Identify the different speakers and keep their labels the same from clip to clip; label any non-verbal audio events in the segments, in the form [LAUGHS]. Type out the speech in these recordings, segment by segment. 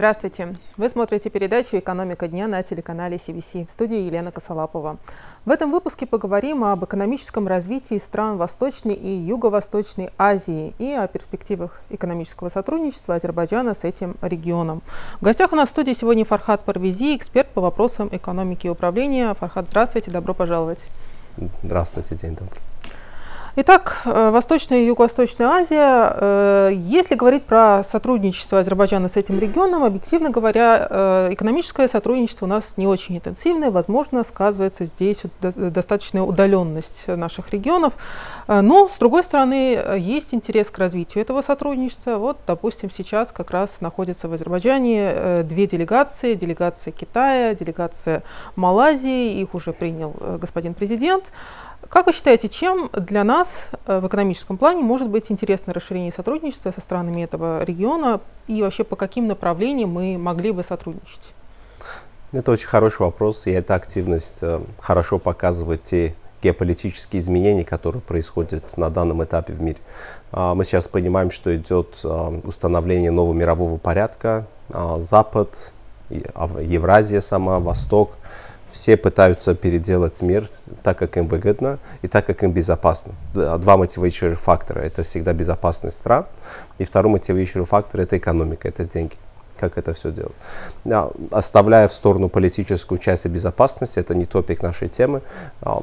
Speaker 1: Здравствуйте! Вы смотрите передачу «Экономика дня» на телеканале CBC. В студии Елена Косолапова. В этом выпуске поговорим об экономическом развитии стран Восточной и Юго-Восточной Азии и о перспективах экономического сотрудничества Азербайджана с этим регионом. В гостях у нас в студии сегодня Фархат Парвизи, эксперт по вопросам экономики и управления. Фархат, здравствуйте, добро пожаловать.
Speaker 2: Здравствуйте, день добрый.
Speaker 1: Итак, э, Восточная и Юго-Восточная Азия. Э, если говорить про сотрудничество Азербайджана с этим регионом, объективно говоря, э, экономическое сотрудничество у нас не очень интенсивное. Возможно, сказывается здесь достаточная удаленность наших регионов. Но, с другой стороны, есть интерес к развитию этого сотрудничества. Вот, допустим, сейчас как раз находятся в Азербайджане две делегации. Делегация Китая, делегация Малайзии. Их уже принял господин президент. Как вы считаете, чем для нас э, в экономическом плане может быть интересно расширение сотрудничества со странами этого региона и вообще по каким направлениям мы могли бы сотрудничать?
Speaker 2: Это очень хороший вопрос, и эта активность э, хорошо показывает те геополитические изменения, которые происходят на данном этапе в мире. А, мы сейчас понимаем, что идет э, установление нового мирового порядка. А, Запад, Евразия сама, Восток – все пытаются переделать мир так, как им выгодно и так, как им безопасно. Два мотивирующих фактора – это всегда безопасность стран, и второй мотивирующий фактор – это экономика, это деньги как это все делать. Оставляя в сторону политическую часть и безопасности, это не топик нашей темы. А,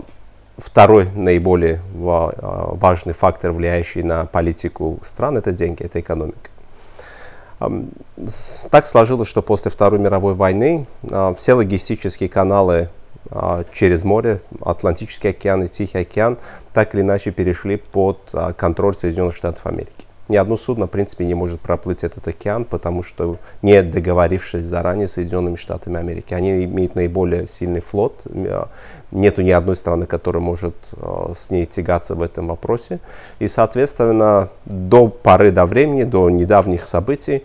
Speaker 2: второй наиболее а, важный фактор, влияющий на политику стран, это деньги, это экономика. Так сложилось, что после Второй мировой войны а, все логистические каналы а, через море, Атлантический океан и Тихий океан, так или иначе перешли под а, контроль Соединенных Штатов Америки. Ни одно судно, в принципе, не может проплыть этот океан, потому что не договорившись заранее с Соединенными Штатами Америки. Они имеют наиболее сильный флот, нету ни одной страны, которая может э, с ней тягаться в этом вопросе. И, соответственно, до поры до времени, до недавних событий,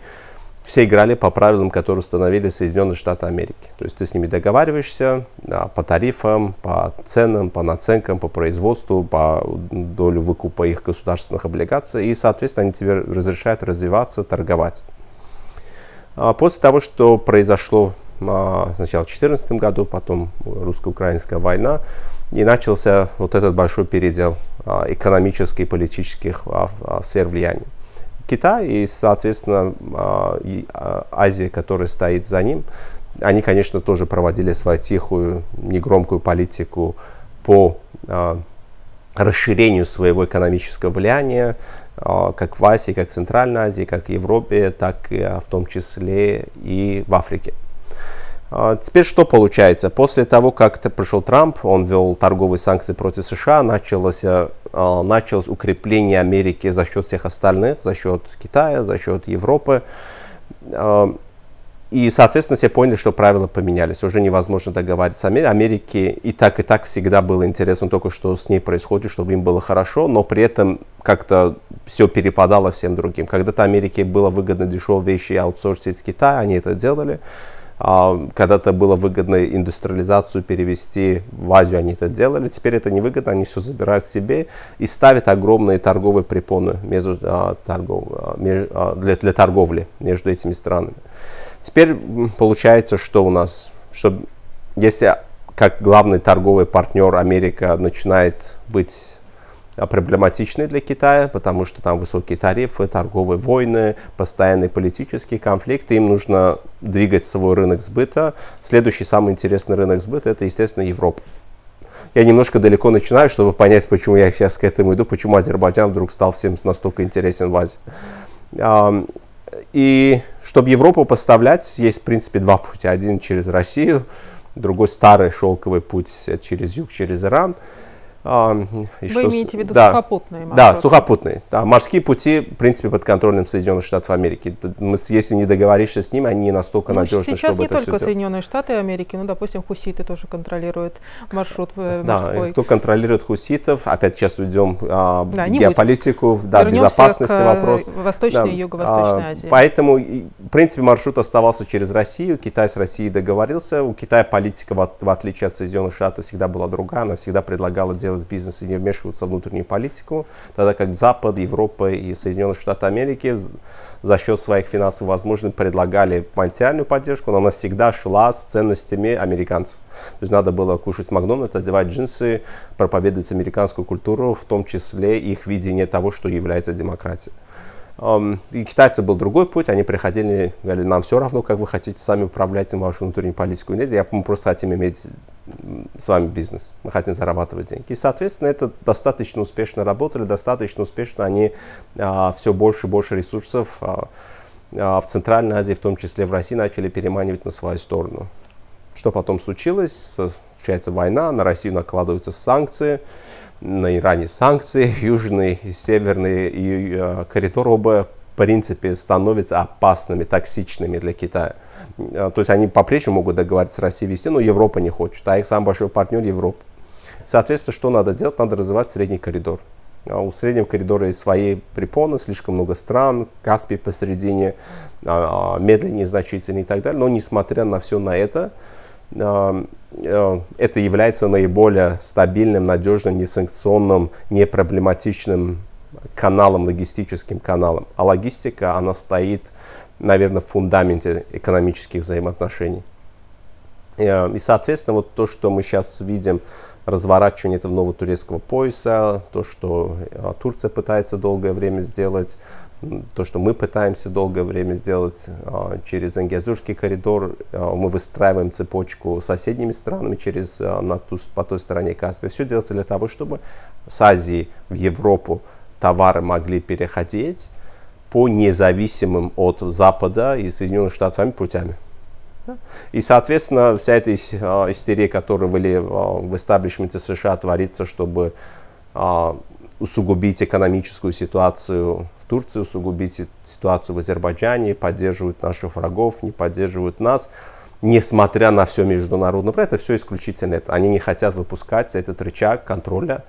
Speaker 2: все играли по правилам, которые установили Соединенные Штаты Америки. То есть ты с ними договариваешься да, по тарифам, по ценам, по наценкам, по производству, по долю выкупа их государственных облигаций, и, соответственно, они тебе разрешают развиваться, торговать. А после того, что произошло а, сначала в 2014 году, потом русско-украинская война, и начался вот этот большой передел а, экономических и политических сфер влияния. Китай и, соответственно, Азия, которая стоит за ним, они, конечно, тоже проводили свою тихую, негромкую политику по расширению своего экономического влияния, как в Азии, как в Центральной Азии, как в Европе, так и в том числе и в Африке. А, теперь что получается? После того, как пришел Трамп, он ввел торговые санкции против США, началось, а, началось укрепление Америки за счет всех остальных, за счет Китая, за счет Европы. А, и, соответственно, все поняли, что правила поменялись. Уже невозможно договариваться с Америкой. Америке и так, и так всегда было интересно только, что с ней происходит, чтобы им было хорошо, но при этом как-то все перепадало всем другим. Когда-то Америке было выгодно дешевые вещи аутсорсить в Китай, они это делали. А, когда-то было выгодно индустриализацию перевести в Азию, они это делали. Теперь это невыгодно, они все забирают себе и ставят огромные торговые препоны между, а, торгов, а, для, для торговли между этими странами. Теперь получается, что у нас, что если как главный торговый партнер Америка начинает быть проблематичны для Китая, потому что там высокие тарифы, торговые войны, постоянные политические конфликты. Им нужно двигать свой рынок сбыта. Следующий самый интересный рынок сбыта это, естественно, Европа. Я немножко далеко начинаю, чтобы понять, почему я сейчас к этому иду, почему Азербайджан вдруг стал всем настолько интересен в Азии. И чтобы Европу поставлять, есть, в принципе, два пути. Один через Россию, другой старый шелковый путь через юг, через Иран –
Speaker 1: а, и Вы что, имеете в виду
Speaker 2: да,
Speaker 1: сухопутные
Speaker 2: маршруты? Да, сухопутные. Да, морские пути, в принципе, под контролем Соединенных Штатов Америки. Мы, если не договоришься с ними, они не настолько ну, надежны,
Speaker 1: сейчас
Speaker 2: чтобы
Speaker 1: не только Соединенные Штаты Америки, ну, допустим, хуситы тоже контролируют маршрут э,
Speaker 2: морской. Да, кто контролирует хуситов, опять сейчас уйдем а, да, геополитику, да, безопасности к вопрос.
Speaker 1: Восточной да, и Юго-Восточной а, Азии.
Speaker 2: Поэтому, в принципе, маршрут оставался через Россию, Китай с Россией договорился. У Китая политика, в, в отличие от Соединенных Штатов, всегда была другая, она всегда предлагала делать делать бизнес и не вмешиваться в внутреннюю политику, тогда как Запад, Европа и Соединенные Штаты Америки за счет своих финансовых возможностей предлагали материальную поддержку, но она всегда шла с ценностями американцев. То есть надо было кушать Макдональдс, одевать джинсы, проповедовать американскую культуру, в том числе их видение того, что является демократией. И китайцы был другой путь, они приходили, говорили, нам все равно, как вы хотите сами управлять вашу внутреннюю политику. Нет, я, мы просто хотим иметь с вами бизнес, мы хотим зарабатывать деньги. И, соответственно, это достаточно успешно работали, достаточно успешно они а, все больше и больше ресурсов а, а, в Центральной Азии, в том числе в России, начали переманивать на свою сторону. Что потом случилось? Случается война, на Россию накладываются санкции, на Иране санкции, [LAUGHS] южный и северный э, коридор оба в принципе становятся опасными, токсичными для Китая. Э, то есть они по-прежнему могут договориться с Россией вести, но Европа не хочет, а их самый большой партнер Европа. Соответственно, что надо делать? Надо развивать средний коридор. А у среднего коридора есть свои препоны, слишком много стран, Каспий посередине, а, а, медленнее значительно и так далее. Но несмотря на все на это, это является наиболее стабильным, надежным, несанкционным, непроблематичным каналом, логистическим каналом. А логистика, она стоит, наверное, в фундаменте экономических взаимоотношений. Э, и, соответственно, вот то, что мы сейчас видим, разворачивание этого нового турецкого пояса, то, что э, Турция пытается долгое время сделать, то, что мы пытаемся долгое время сделать а, через Ангиазурский коридор, а, мы выстраиваем цепочку с соседними странами через, а, на ту, по той стороне Каспия. Все делается для того, чтобы с Азии в Европу товары могли переходить по независимым от Запада и Соединенных Штатов путями. И, соответственно, вся эта истерия, которая были в истаблишменте США творится, чтобы усугубить экономическую ситуацию в Турции, усугубить ситуацию в Азербайджане, поддерживают наших врагов, не поддерживают нас, несмотря на все международное. Про это все исключительно это. Они не хотят выпускать этот рычаг контроля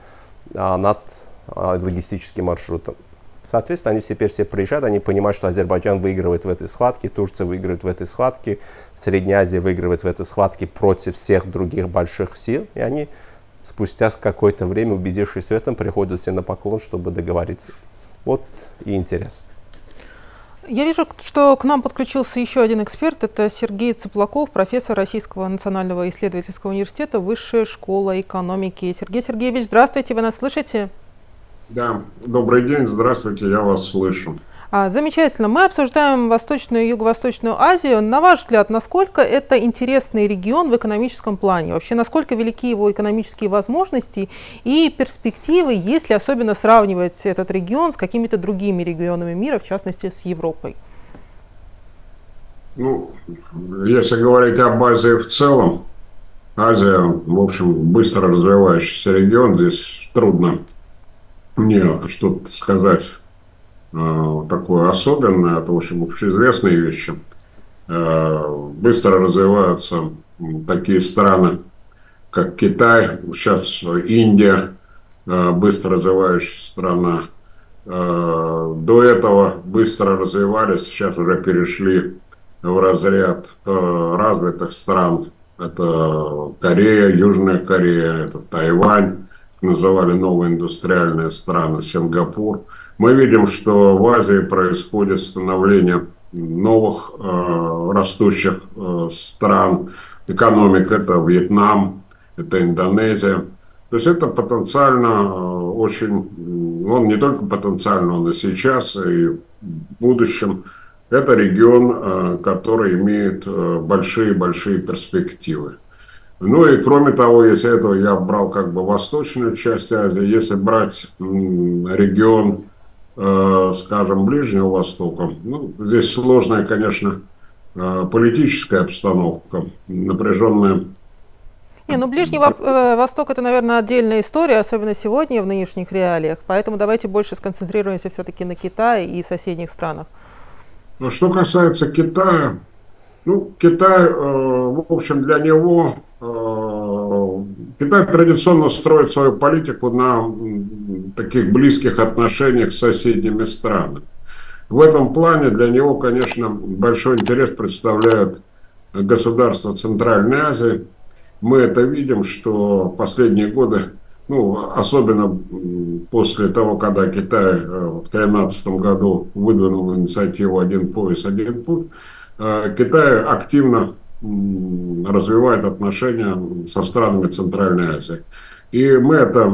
Speaker 2: а, над а, логистическим маршрутом. Соответственно, они теперь все приезжают, они понимают, что Азербайджан выигрывает в этой схватке, Турция выигрывает в этой схватке, Средняя Азия выигрывает в этой схватке против всех других больших сил, и они спустя какое-то время, убедившись в этом, приходят все на поклон, чтобы договориться. Вот и интерес.
Speaker 1: Я вижу, что к нам подключился еще один эксперт. Это Сергей Цыплаков, профессор Российского национального исследовательского университета, Высшая школа экономики. Сергей Сергеевич, здравствуйте, вы нас слышите?
Speaker 3: Да, добрый день, здравствуйте, я вас слышу.
Speaker 1: А, замечательно. Мы обсуждаем Восточную и Юго-Восточную Азию. На ваш взгляд, насколько это интересный регион в экономическом плане? Вообще, насколько велики его экономические возможности и перспективы, если особенно сравнивать этот регион с какими-то другими регионами мира, в частности, с Европой?
Speaker 3: Ну, если говорить об Азии в целом, Азия, в общем, быстро развивающийся регион. Здесь трудно мне что-то сказать такое особенное, это, в общем, общеизвестные вещи. Э, быстро развиваются такие страны, как Китай, сейчас Индия, э, быстро развивающаяся страна. До этого быстро развивались, сейчас уже перешли в разряд развитых стран. Это Корея, Южная Корея, это Тайвань, называли новые индустриальные страны, Сингапур – мы видим, что в Азии происходит становление новых э, растущих э, стран, экономик. Это Вьетнам, это Индонезия. То есть это потенциально э, очень, он не только потенциально, он и сейчас, и в будущем. Это регион, э, который имеет большие-большие э, перспективы. Ну и кроме того, если этого я брал как бы восточную часть Азии, если брать регион скажем, Ближнего Востока. Ну, здесь сложная, конечно, э, политическая обстановка, напряженная.
Speaker 1: Не, ну Ближний э, Восток это, наверное, отдельная история, особенно сегодня в нынешних реалиях. Поэтому давайте больше сконцентрируемся все-таки на Китае и соседних странах.
Speaker 3: Ну, что касается Китая, ну, Китай, в общем, для него Китай традиционно строит свою политику на таких близких отношениях с соседними странами. В этом плане для него, конечно, большой интерес представляют государства Центральной Азии. Мы это видим, что последние годы ну, особенно после того, когда Китай в 2013 году выдвинул инициативу «Один пояс, один путь», Китай активно развивает отношения со странами Центральной Азии. И мы это,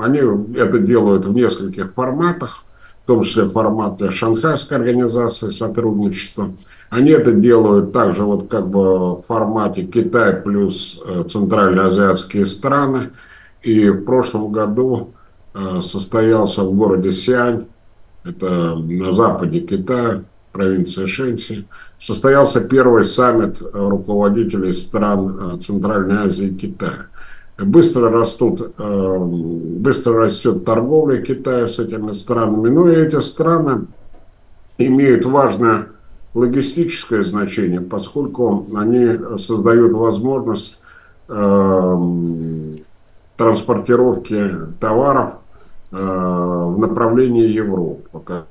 Speaker 3: они это делают в нескольких форматах, в том числе в формате Шанхайской организации сотрудничества. Они это делают также вот как бы в формате Китай плюс э, центральноазиатские страны. И в прошлом году э, состоялся в городе Сиань, это на западе Китая, провинция Шэньси, состоялся первый саммит руководителей стран Центральной Азии и Китая. Быстро растут, быстро растет торговля Китая с этими странами. Ну и эти страны имеют важное логистическое значение, поскольку они создают возможность транспортировки товаров Э, в направлении Европы,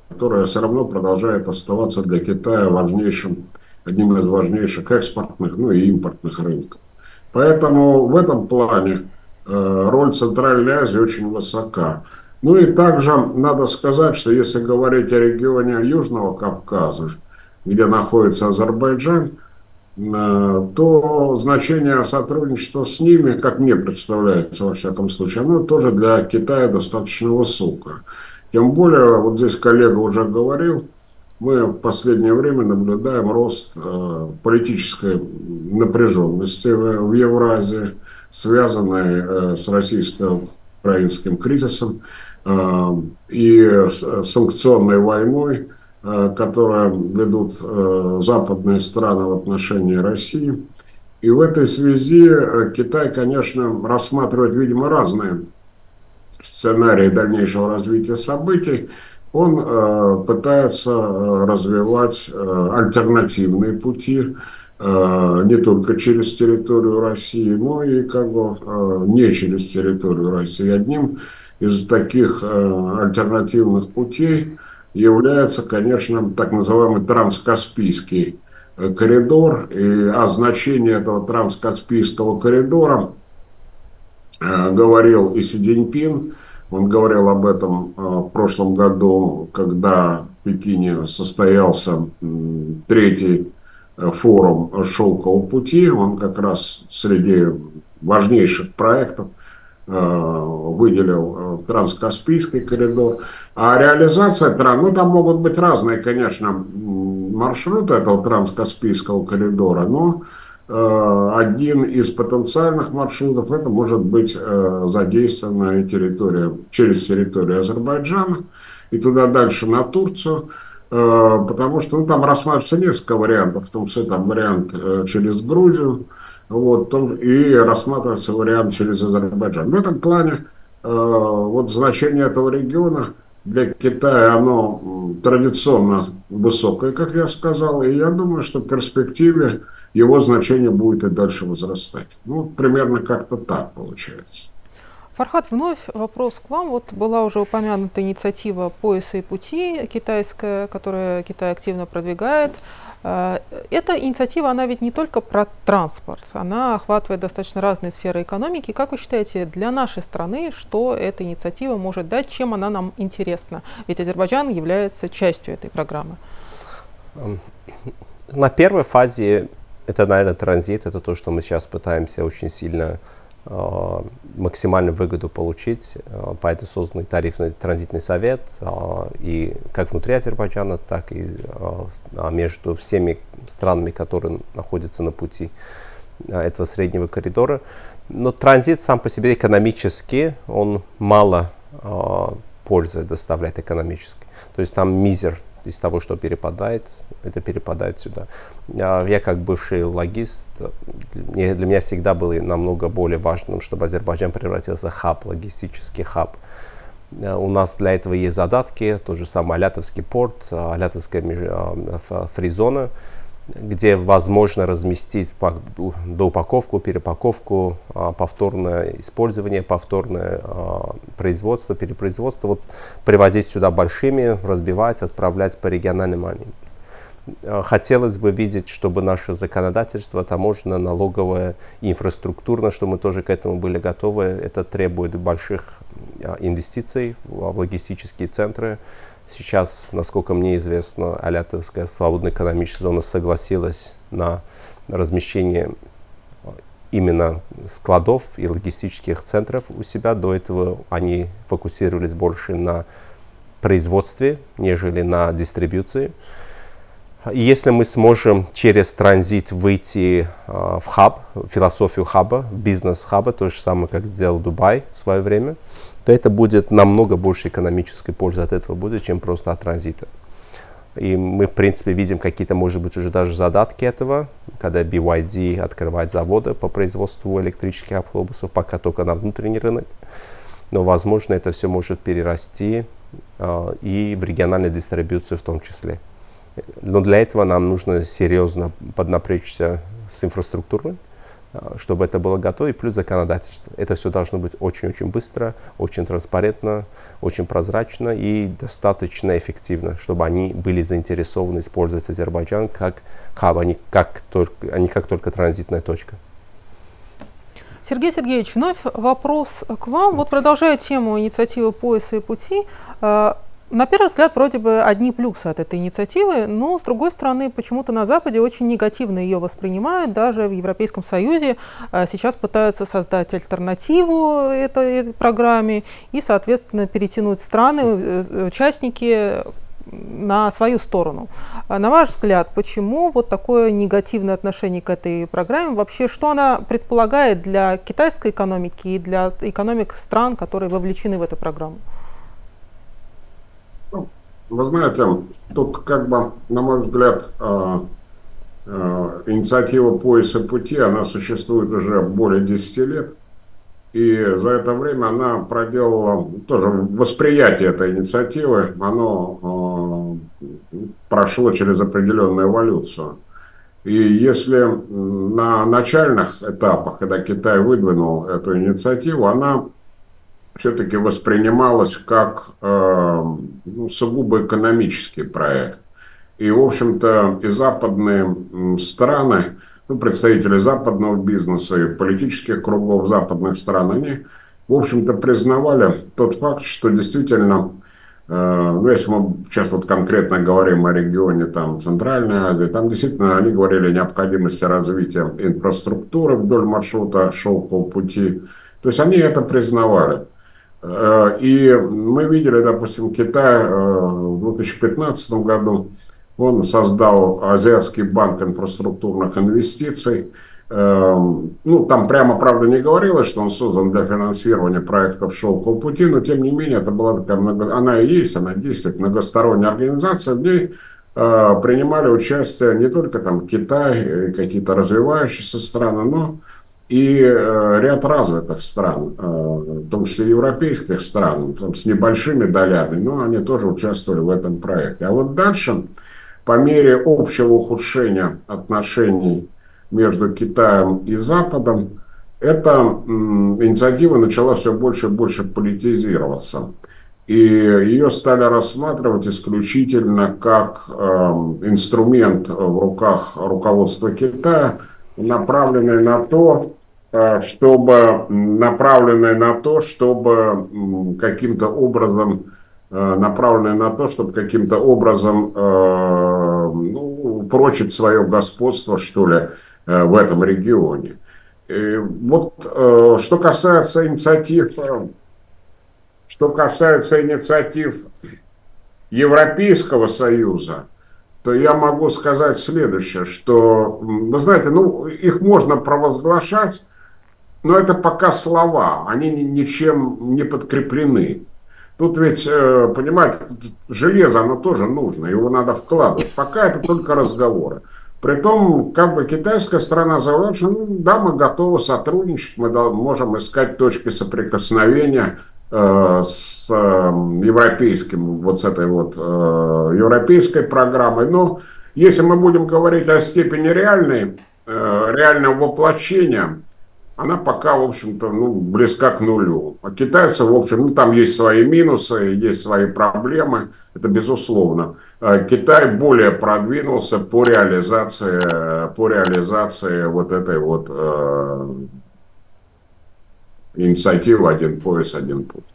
Speaker 3: которая все равно продолжает оставаться для Китая важнейшим, одним из важнейших экспортных, ну и импортных рынков. Поэтому в этом плане э, роль Центральной Азии очень высока. Ну и также надо сказать, что если говорить о регионе Южного Кавказа, где находится Азербайджан, Э, то значение сотрудничества с ними, как мне представляется, во всяком случае, оно тоже для Китая достаточно высокое. Тем более, вот здесь коллега уже говорил, мы в последнее время наблюдаем рост э, политической напряженности в, Евразии, связанной э, с российско-украинским кризисом э, и санкционной войной, которые ведут западные страны в отношении России. И в этой связи Китай, конечно, рассматривает, видимо, разные сценарии дальнейшего развития событий. Он пытается развивать альтернативные пути, не только через территорию России, но и как бы не через территорию России. Одним из таких альтернативных путей является, конечно, так называемый транскаспийский э, коридор. И о значении этого транскаспийского коридора э, говорил и Си Цзиньпин. Он говорил об этом э, в прошлом году, когда в Пекине состоялся третий форум «Шелкового пути». Он как раз среди важнейших проектов выделил транскаспийский коридор. А реализация, ну там могут быть разные, конечно, маршруты этого транскаспийского коридора, но э, один из потенциальных маршрутов это может быть э, задействованная территория через территорию Азербайджана и туда дальше на Турцию, э, потому что ну, там рассматривается несколько вариантов, в том числе там вариант э, через Грузию, вот, и рассматривается вариант через Азербайджан. В этом плане э, вот значение этого региона – для Китая оно традиционно высокое, как я сказал, и я думаю, что в перспективе его значение будет и дальше возрастать. Ну, примерно как-то так получается.
Speaker 1: Фархат, вновь вопрос к вам. Вот была уже упомянута инициатива «Пояса и пути» китайская, которую Китай активно продвигает. Э, эта инициатива, она ведь не только про транспорт, она охватывает достаточно разные сферы экономики. Как вы считаете, для нашей страны, что эта инициатива может дать, чем она нам интересна? Ведь Азербайджан является частью этой программы.
Speaker 2: Эм, на первой фазе это, наверное, транзит, это то, что мы сейчас пытаемся очень сильно Э, максимальную выгоду получить. Э, поэтому создан тарифный транзитный совет э, и как внутри Азербайджана, так и между всеми странами, которые находятся на пути этого среднего коридора. Но транзит сам по себе экономически, он мало пользы доставляет экономически. То есть там мизер из того, что перепадает, это перепадает сюда. Я как бывший логист, для меня всегда было намного более важным, чтобы Азербайджан превратился в хаб, логистический хаб. У нас для этого есть задатки, тот же самый Алятовский порт, Алятовская фризона, где возможно разместить доупаковку, перепаковку, а, повторное использование, повторное а, производство, перепроизводство, вот привозить сюда большими, разбивать, отправлять по региональным армиям. э, хотелось бы видеть, чтобы наше законодательство, таможенное, налоговое, инфраструктурное, что мы тоже к этому были готовы, это требует больших инвестиций в логистические центры. Сейчас, насколько мне известно, Алятовская свободная экономическая зона согласилась на размещение именно складов и логистических центров у себя. До этого они фокусировались больше на производстве, нежели на дистрибуции. И если мы сможем через транзит выйти э, в хаб, философию хаба, бизнес-хаба, то же самое, как сделал Дубай в свое время, то это будет намного больше экономической пользы от этого будет, чем просто от транзита. И мы, в принципе, видим какие-то, может быть, уже даже задатки этого, когда BYD открывает заводы по производству электрических автобусов, пока только на внутренний рынок. Но, возможно, это все может перерасти э, и в региональную дистрибуцию в том числе. Но для этого нам нужно серьезно поднапрячься с инфраструктурой, чтобы это было готово, и плюс законодательство. Это все должно быть очень-очень быстро, очень транспарентно, очень прозрачно и достаточно эффективно, чтобы они были заинтересованы использовать Азербайджан как хаб, а не как только, а не как только транзитная точка.
Speaker 1: Сергей Сергеевич, вновь вопрос к вам. Вот продолжая тему инициативы пояса и пути, а, на первый взгляд, вроде бы одни плюсы от этой инициативы, но, с другой стороны, почему-то на Западе очень негативно ее воспринимают. Даже в Европейском Союзе а, сейчас пытаются создать альтернативу этой, программе и, соответственно, перетянуть страны, э, участники на свою сторону. А на ваш взгляд, почему вот такое негативное отношение к этой программе? Вообще, что она предполагает для китайской экономики и для экономик стран, которые вовлечены в эту программу?
Speaker 3: Вы знаете, тут как бы, на мой взгляд, а, а, инициатива пояса пути, она существует уже более 10 лет. И за это время она проделала тоже восприятие этой инициативы, оно э, прошло через определенную эволюцию. И если на начальных этапах, когда Китай выдвинул эту инициативу, она все-таки воспринималось как э, ну, сугубо экономический проект. И, в общем-то, и западные страны, ну, представители западного бизнеса и политических кругов западных стран, они, в общем-то, признавали тот факт, что действительно, э, ну, если мы сейчас вот конкретно говорим о регионе там, Центральной Азии, там действительно они говорили о необходимости развития инфраструктуры вдоль маршрута шелкового пути. То есть они это признавали. Э, и мы видели, допустим, Китай э, в 2015 году, он создал Азиатский банк инфраструктурных инвестиций. Э, ну, там прямо, правда, не говорилось, что он создан для финансирования проектов «Шелкового пути», но, тем не менее, это была такая, много... она и есть, она действует, многосторонняя организация, в ней принимали участие не только там Китай, какие-то развивающиеся страны, но и э, ряд развитых стран, э, в том числе европейских стран, с небольшими долями, но они тоже участвовали в этом проекте. А вот дальше, по мере общего ухудшения отношений между Китаем и Западом, эта инициатива начала все больше и больше политизироваться. И ее стали рассматривать исключительно как э, инструмент в руках руководства Китая, направленный на то, чтобы направленные на то, чтобы каким-то образом э, направленные на то, чтобы каким-то образом э, ну, прочить свое господство, что ли, в этом регионе. И вот что касается инициатив, что касается инициатив Европейского Союза, то я могу сказать следующее, что, вы знаете, ну, их можно провозглашать, но это пока слова, они ничем не подкреплены. Тут ведь, э, понимаете, железо, оно тоже нужно, его надо вкладывать. Пока это только разговоры. Притом, как бы китайская страна заявляет, что ну, да, мы готовы сотрудничать, мы можем искать точки соприкосновения э, с э, европейским, вот с этой вот э, европейской программой. Но если мы будем говорить о степени реальной, э, реального воплощения, она пока, в общем-то, ну, близка к нулю. А китайцы, в общем, ну, там есть свои минусы, есть свои проблемы, это безусловно. А Китай более продвинулся по реализации, по реализации вот этой вот э, инициативы «Один пояс, один путь».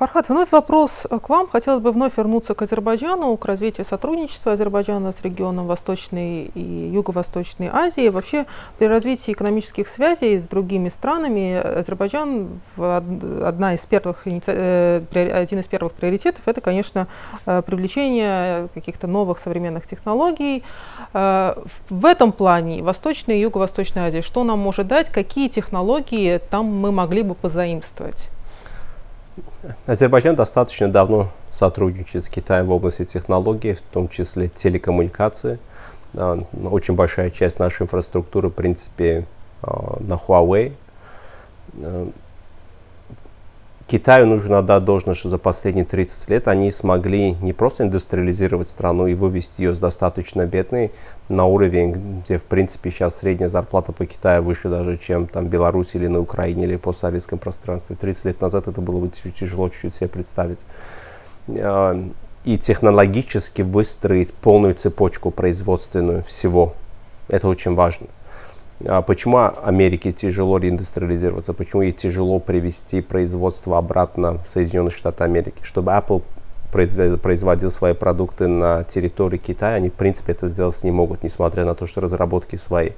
Speaker 1: Фархат, вновь вопрос к вам. Хотелось бы вновь вернуться к Азербайджану, к развитию сотрудничества Азербайджана с регионом Восточной и Юго-Восточной Азии. Вообще, при развитии экономических связей с другими странами Азербайджан, одна из первых, э, один из первых приоритетов, это, конечно, э, привлечение каких-то новых современных технологий. Э, в этом плане Восточная и Юго-Восточная Азия, что нам может дать, какие технологии там мы могли бы позаимствовать?
Speaker 2: Азербайджан достаточно давно сотрудничает с Китаем в области технологий, в том числе телекоммуникации. Очень большая часть нашей инфраструктуры, в принципе, а, на Huawei. Китаю нужно отдать должное, что за последние 30 лет они смогли не просто индустриализировать страну и вывести ее с достаточно бедной на уровень, где в принципе сейчас средняя зарплата по Китаю выше даже, чем там Беларусь или на Украине или по советском пространстве. 30 лет назад это было бы тяжело чуть-чуть себе представить. А, и технологически выстроить полную цепочку производственную всего. Это очень важно. А почему Америке тяжело реиндустриализироваться? Почему ей тяжело привести производство обратно в Соединенные Штаты Америки? Чтобы Apple производил свои продукты на территории Китая, они в принципе это сделать не могут, несмотря на то, что разработки свои.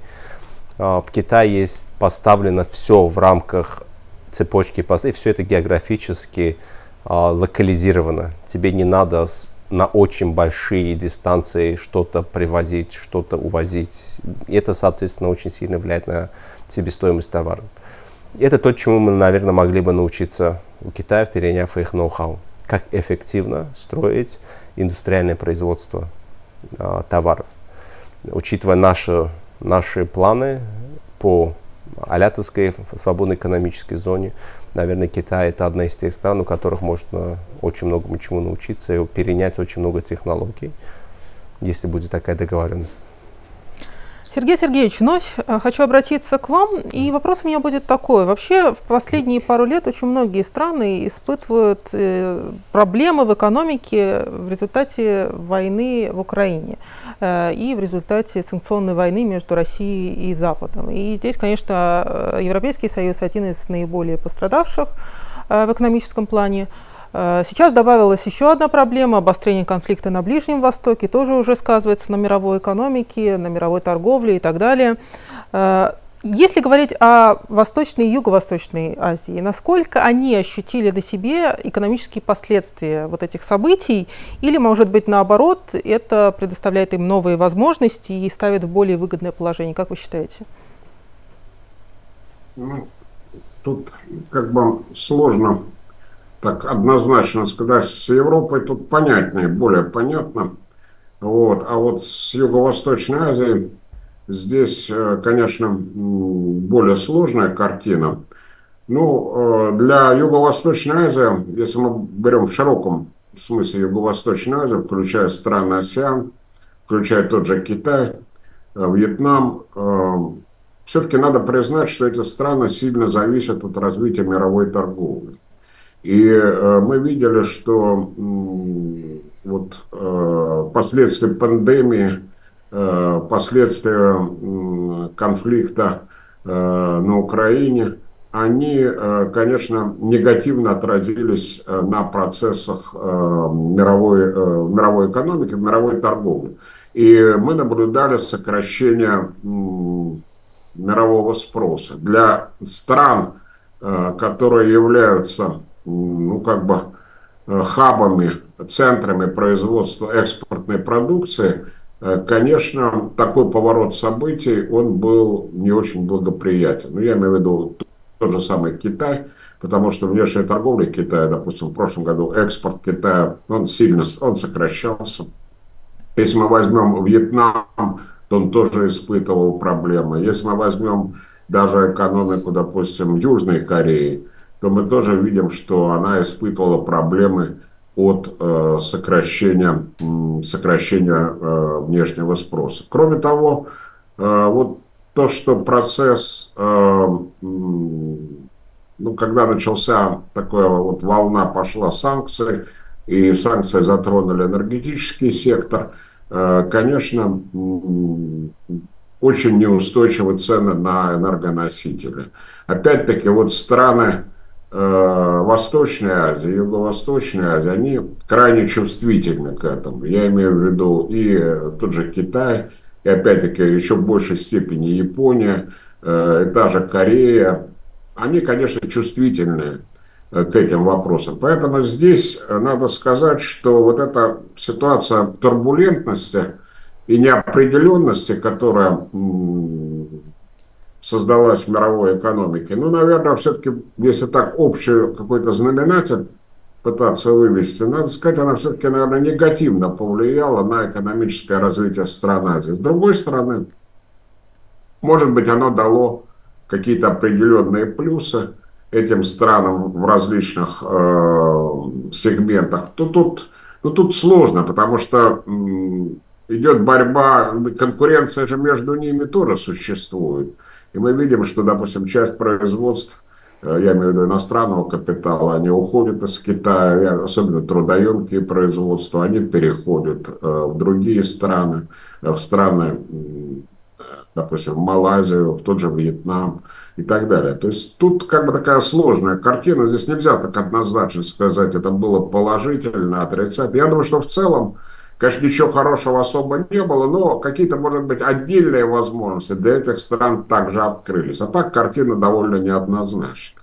Speaker 2: А, в Китае есть поставлено все в рамках цепочки поставок, все это географически а, локализировано. Тебе не надо на очень большие дистанции что-то привозить, что-то увозить. И это, соответственно, очень сильно влияет на себестоимость товара. Это то, чему мы, наверное, могли бы научиться у Китая, переняв их ноу-хау. Как эффективно строить индустриальное производство а, товаров. Учитывая наши, наши планы по Алятовской свободной экономической зоне, наверное, Китай это одна из тех стран, у которых можно очень многому чему научиться и перенять очень много технологий, если будет такая договоренность.
Speaker 1: Сергей Сергеевич, вновь э, хочу обратиться к вам. И вопрос у меня будет такой. Вообще в последние пару лет очень многие страны испытывают э, проблемы в экономике в результате войны в Украине э, и в результате санкционной войны между Россией и Западом. И здесь, конечно, Европейский Союз один из наиболее пострадавших в экономическом плане. Э, сейчас добавилась еще одна проблема – обострение конфликта на Ближнем Востоке, тоже уже сказывается на мировой экономике, на мировой торговле и так далее. Э, если говорить о Восточной и Юго-Восточной Азии, насколько они ощутили на себе экономические последствия вот этих событий, или, может быть, наоборот, это предоставляет им новые возможности и ставит в более выгодное положение? Как вы считаете?
Speaker 3: Ну, тут как бы сложно так однозначно сказать, с Европой тут понятнее, более понятно. Вот. А вот с Юго-Восточной Азией здесь, э, конечно, более сложная картина. Ну, э, для Юго-Восточной Азии, если мы берем в широком смысле Юго-Восточную Азию, включая страны АСЕАН, включая тот же Китай, э, Вьетнам, все-таки надо признать, что эти страны сильно зависят от развития мировой торговли. И э, мы видели, что вот э, последствия пандемии, э, последствия конфликта на Украине, они, конечно, негативно отразились на процессах мировой, мировой экономики, мировой торговли. И мы наблюдали сокращение мирового спроса. Для стран, которые являются ну, как бы э, хабами, центрами производства экспортной продукции, э, конечно, такой поворот событий, он был не очень благоприятен. Ну, я имею в виду тот же самый Китай, потому что внешняя торговля Китая, допустим, в прошлом году экспорт Китая, он сильно он сокращался. Если мы возьмем Вьетнам, то он тоже испытывал проблемы. Если мы возьмем даже экономику, допустим, Южной Кореи, то мы тоже видим, что она испытывала проблемы от э, сокращения, сокращения э, внешнего спроса. Кроме того, э, вот то, что процесс, э, ну, когда начался такая вот волна, пошла санкции, и санкции затронули энергетический сектор, э, конечно, очень неустойчивы цены на энергоносители. Опять-таки, вот страны э, Восточной Азии, Юго-Восточной Азии, они крайне чувствительны к этому. Я имею в виду и тот же Китай, и опять-таки еще в большей степени Япония, э, и та же Корея. Они, конечно, чувствительны э, к этим вопросам. Поэтому здесь надо сказать, что вот эта ситуация турбулентности и неопределенности, которая создалась мировой экономике, ну, наверное, все-таки, если так общий какой-то знаменатель пытаться вывести, надо сказать, она все-таки, наверное, негативно повлияла на экономическое развитие страны Азии. С другой стороны, может быть, оно дало какие-то определенные плюсы этим странам в различных э, сегментах. То тут, ну, тут сложно, потому что идет борьба, конкуренция же между ними тоже существует. И мы видим, что, допустим, часть производств, э, я имею в виду иностранного капитала, они уходят из Китая, особенно трудоемкие производства, они переходят э, в другие страны, э, в страны, допустим, в Малайзию, в тот же Вьетнам и так далее. То есть тут как бы такая сложная картина, здесь нельзя так однозначно сказать, это было положительно, отрицательно. Я думаю, что в целом Конечно, ничего хорошего особо не было, но какие-то, может быть, отдельные возможности для этих стран также открылись. А так картина довольно неоднозначна.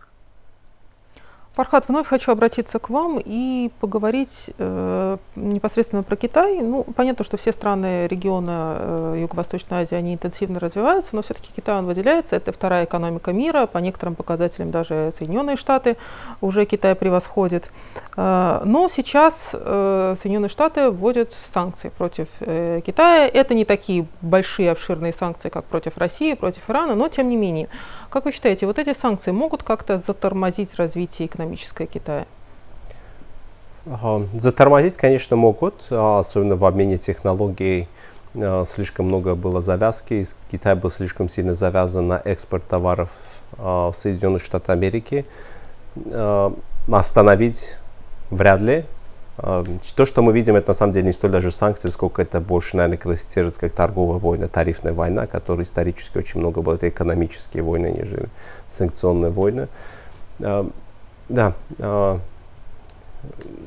Speaker 1: Фархат, вновь хочу обратиться к вам и поговорить э, непосредственно про Китай. Ну, понятно, что все страны региона э, Юго-Восточной Азии, они интенсивно развиваются, но все-таки Китай, он выделяется. Это вторая экономика мира, по некоторым показателям даже Соединенные Штаты уже Китай превосходит. Э, но сейчас э, Соединенные Штаты вводят санкции против э, Китая. Это не такие большие, обширные санкции, как против России, против Ирана, но тем не менее. Как вы считаете, вот эти санкции могут как-то затормозить развитие экономическое Китая?
Speaker 2: Затормозить, конечно, могут, а, особенно в обмене технологий. А, слишком много было завязки, Китай был слишком сильно завязан на экспорт товаров а, в Соединенные Штаты Америки. Остановить вряд ли, то, что мы видим, это на самом деле не столь даже санкции, сколько это больше, наверное, классифицируется как торговая война, тарифная война, которая исторически очень много была, это экономические войны, нежели санкционные войны. Да,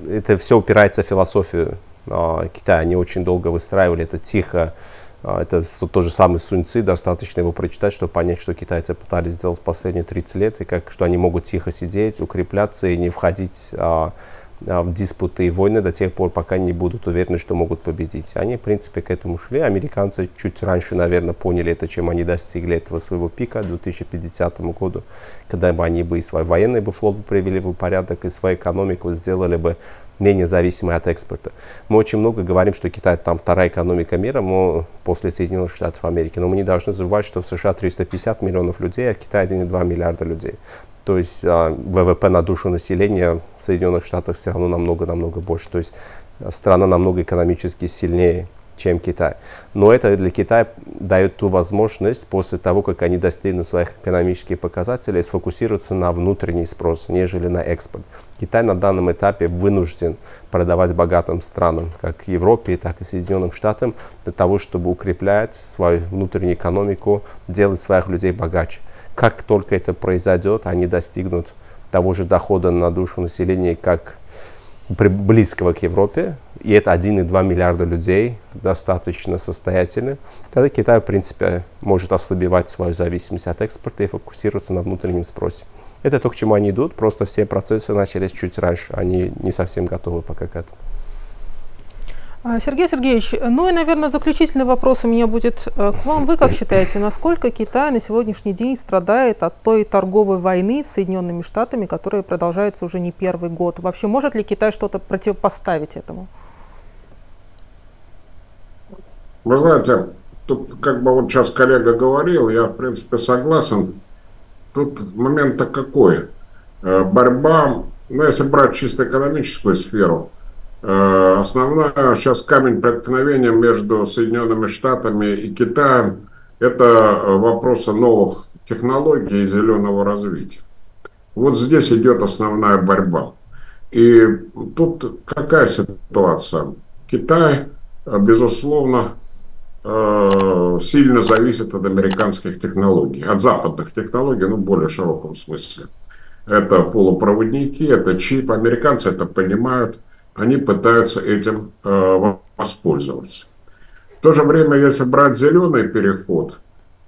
Speaker 2: это все упирается в философию Китая. Они очень долго выстраивали это тихо, это то же самое Сунь Ци, достаточно его прочитать, чтобы понять, что китайцы пытались сделать последние 30 лет, и как, что они могут тихо сидеть, укрепляться и не входить а, в диспуты и войны до тех пор, пока не будут уверены, что могут победить. Они, в принципе, к этому шли. Американцы чуть раньше, наверное, поняли это, чем они достигли этого своего пика к 2050 году, когда бы они бы и свой военный бы флот привели в порядок, и свою экономику сделали бы менее зависимой от экспорта. Мы очень много говорим, что Китай там вторая экономика мира но после Соединенных Штатов Америки. Но мы не должны забывать, что в США 350 миллионов людей, а в Китае 1,2 миллиарда людей. То есть а, ВВП на душу населения в Соединенных Штатах все равно намного-намного больше. То есть страна намного экономически сильнее, чем Китай. Но это для Китая дает ту возможность после того, как они достигнут своих экономических показателей, сфокусироваться на внутренний спрос, нежели на экспорт. Китай на данном этапе вынужден продавать богатым странам, как Европе, так и Соединенным Штатам, для того, чтобы укреплять свою внутреннюю экономику, делать своих людей богаче. Как только это произойдет, они достигнут того же дохода на душу населения, как близкого к Европе, и это 1,2 миллиарда людей, достаточно состоятельны, тогда Китай, в принципе, может ослабевать свою зависимость от экспорта и фокусироваться на внутреннем спросе. Это то, к чему они идут, просто все процессы начались чуть раньше, они не совсем готовы пока к этому.
Speaker 1: А, Сергей Сергеевич, ну и, наверное, заключительный вопрос у меня будет э, к вам. Вы как считаете, насколько Китай на сегодняшний день страдает от той торговой войны с Соединенными Штатами, которая продолжается уже не первый год? Вообще, может ли Китай что-то противопоставить этому?
Speaker 3: Вы знаете, тут как бы вот сейчас коллега говорил, я в принципе согласен. Тут момент-то какой? Э, борьба, ну если брать чисто экономическую сферу – Э, основной сейчас камень преткновения между Соединенными Штатами и Китаем – это вопросы новых технологий и зеленого развития. Вот здесь идет основная борьба. И тут какая ситуация? Китай, безусловно, э, сильно зависит от американских технологий, от западных технологий, ну, в более широком смысле. Это полупроводники, это чип. Американцы это понимают, они пытаются этим э, воспользоваться. В то же время, если брать зеленый переход,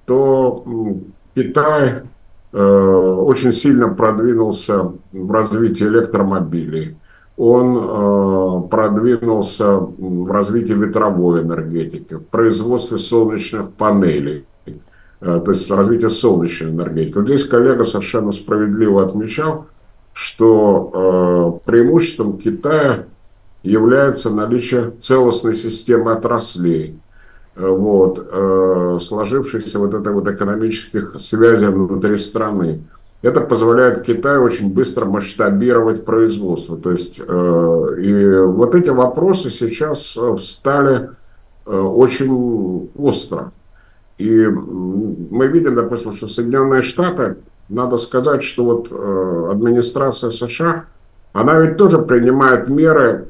Speaker 3: то Китай Э, очень сильно продвинулся в развитии электромобилей. Он э, продвинулся в развитии ветровой энергетики, в производстве солнечных панелей, э, то есть развитие солнечной энергетики. Вот здесь коллега совершенно справедливо отмечал, что преимуществом Китая является наличие целостной системы отраслей, вот, э, сложившихся вот это вот экономических связей внутри страны. Это позволяет Китаю очень быстро масштабировать производство. То есть, э, и вот эти вопросы сейчас встали э, очень остро. И мы видим, допустим, что Соединенные Штаты, надо сказать, что вот э, администрация США, она ведь тоже принимает меры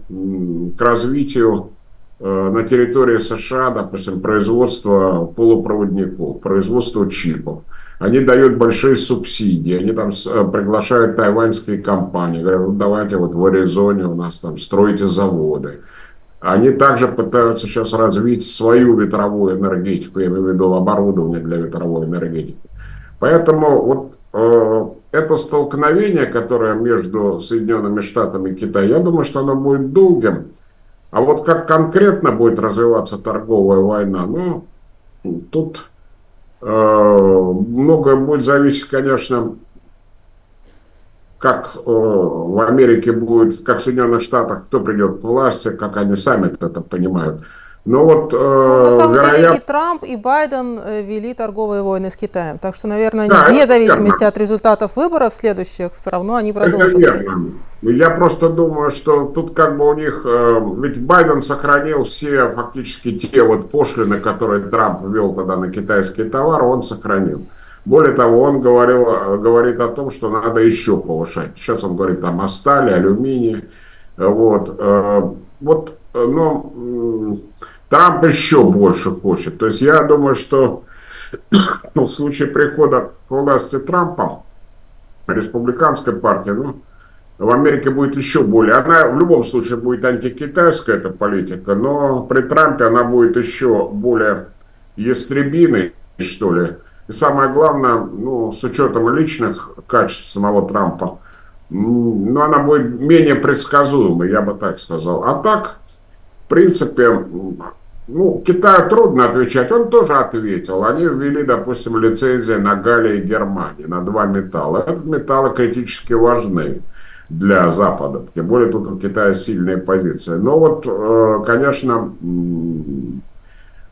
Speaker 3: к развитию Э, на территории США, допустим, производство полупроводников, производство чипов. Они дают большие субсидии, они там э, приглашают тайваньские компании, говорят, ну давайте вот в Аризоне у нас там стройте заводы. Они также пытаются сейчас развить свою ветровую энергетику, я имею в виду оборудование для ветровой энергетики. Поэтому вот э, это столкновение, которое между Соединенными Штатами и Китаем, я думаю, что оно будет долгим. А вот как конкретно будет развиваться торговая война, ну, тут многое будет зависеть, конечно, как э, в Америке будет, как в Соединенных Штатах, кто придет к власти, как они сами это понимают.
Speaker 1: Но вот, э, ну, на самом вероятно... деле и Трамп, и Байден э, вели торговые войны с Китаем. Так что, наверное, да, вне зависимости верно. от результатов выборов следующих, все равно они продолжатся. Это верно.
Speaker 3: Я просто думаю, что тут как бы у них, э, ведь Байден сохранил все фактически те вот пошлины, которые Трамп ввел тогда на китайские товары, он сохранил. Более того, он говорил, э, говорит о том, что надо еще повышать. Сейчас он говорит там о стали, алюминии. Вот, э, вот, но Трамп еще больше хочет. То есть я думаю, что ну, в случае прихода к власти Трампа, республиканской партии, ну, в Америке будет еще более. Она в любом случае будет антикитайская эта политика, но при Трампе она будет еще более ястребиной, что ли. И самое главное, ну, с учетом личных качеств самого Трампа, ну, она будет менее предсказуемой, я бы так сказал. А так, в принципе, ну, Китаю трудно отвечать, он тоже ответил. Они ввели, допустим, лицензии на Галлии и Германии, на два металла. Этот металлы критически важны для Запада. Тем более тут у Китая сильная позиция. Но вот, э, конечно,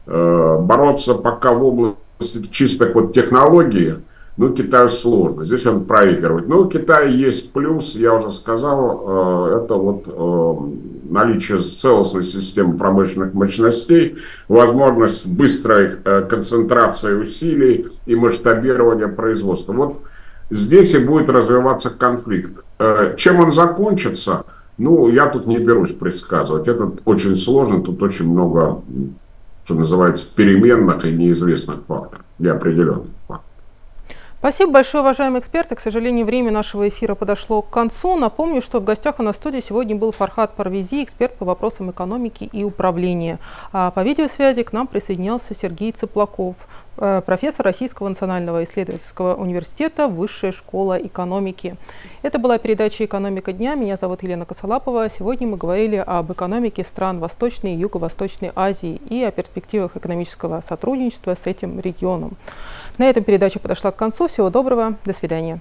Speaker 3: э, бороться пока в области чистых вот технологий, ну, Китаю сложно. Здесь он проигрывает. Но у Китая есть плюс, я уже сказал, э, это вот наличие целостной системы промышленных мощностей, возможность быстрой концентрации усилий и масштабирования производства. Вот здесь и будет развиваться конфликт. Э, чем он закончится, ну, я тут не берусь предсказывать. Это очень сложно, тут очень много, что называется, переменных и неизвестных факторов, неопределенных факторов.
Speaker 1: Спасибо большое, уважаемые эксперты. К сожалению, время нашего эфира подошло к концу. Напомню, что в гостях у нас в студии сегодня был Фархат Парвизи, эксперт по вопросам экономики и управления. А по видеосвязи к нам присоединялся Сергей Цыплаков, э, профессор Российского национального исследовательского университета, Высшая школа экономики. Это была передача «Экономика дня». Меня зовут Елена Косолапова. Сегодня мы говорили об экономике стран Восточной и Юго-Восточной Азии и о перспективах экономического сотрудничества с этим регионом. На этом передача подошла к концу. Всего доброго. До свидания.